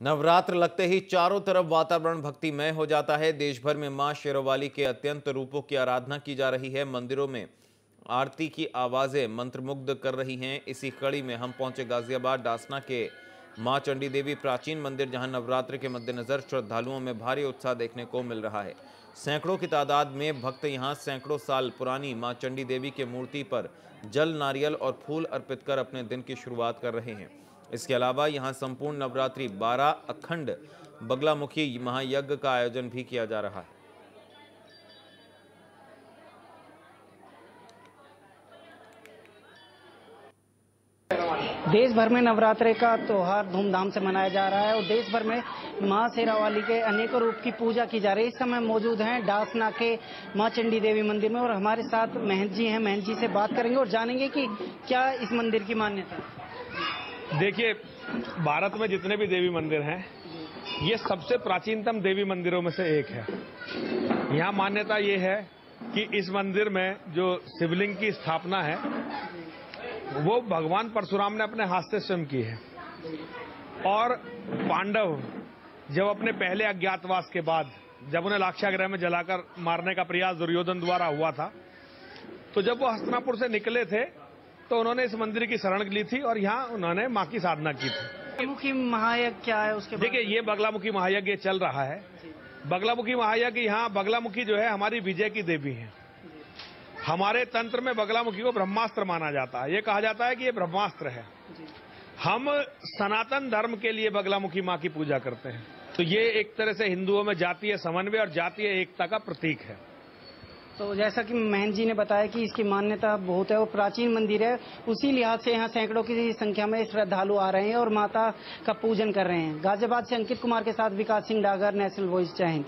नवरात्र लगते ही चारों तरफ़ वातावरण भक्तिमय हो जाता है। देश भर में माँ शेरोवाली के अत्यंत रूपों की आराधना की जा रही है। मंदिरों में आरती की आवाज़ें मंत्रमुग्ध कर रही हैं। इसी कड़ी में हम पहुँचे गाजियाबाद डासना के माँ चंडी देवी प्राचीन मंदिर, जहाँ नवरात्र के मद्देनजर श्रद्धालुओं में भारी उत्साह देखने को मिल रहा है। सैकड़ों की तादाद में भक्त यहाँ सैकड़ों साल पुरानी माँ चंडी देवी के मूर्ति पर जल, नारियल और फूल अर्पित कर अपने दिन की शुरुआत कर रहे हैं। इसके अलावा यहाँ संपूर्ण नवरात्रि 12 अखंड बगलामुखी महायज्ञ का आयोजन भी किया जा रहा है। देश भर में नवरात्रे का त्योहार धूमधाम से मनाया जा रहा है और देश भर में माँ शेरावाली के अनेकों रूप की पूजा की जा रही है। इस समय मौजूद हैं डासना के माँ चंडी देवी मंदिर में और हमारे साथ महंत जी हैं। महंत जी से बात करेंगे और जानेंगे कि क्या इस मंदिर की मान्यता देखिए, भारत में जितने भी देवी मंदिर हैं, ये सबसे प्राचीनतम देवी मंदिरों में से एक है। यहाँ मान्यता ये है कि इस मंदिर में जो शिवलिंग की स्थापना है, वो भगवान परशुराम ने अपने हाथ से स्वयं की है। और पांडव जब अपने पहले अज्ञातवास के बाद, जब उन्हें लाक्षाग्रह में जलाकर मारने का प्रयास दुर्योधन द्वारा हुआ था तो जब वो हस्तनापुर से निकले थे तो उन्होंने इस मंदिर की शरण ली थी और यहाँ उन्होंने माँ की साधना की थी। मुखी महायज्ञ क्या है उसके देखिए ये बगलामुखी महायज्ञ चल रहा है। बगलामुखी महायज्ञ यहाँ बगलामुखी जो है हमारी विजय की देवी है। हमारे तंत्र में बगलामुखी को ब्रह्मास्त्र माना जाता है। ये कहा जाता है कि ये ब्रह्मास्त्र है। हम सनातन धर्म के लिए बगलामुखी माँ की पूजा करते हैं। तो ये एक तरह से हिंदुओं में जातीय समन्वय और जातीय एकता का प्रतीक है। तो जैसा कि महन जी ने बताया कि इसकी मान्यता बहुत है और प्राचीन मंदिर है। उसी लिहाज से यहाँ सैकड़ों की संख्या में श्रद्धालु आ रहे हैं और माता का पूजन कर रहे हैं। गाजियाबाद से अंकित कुमार के साथ विकास सिंह डागर, नेशनल वॉइस हिंद।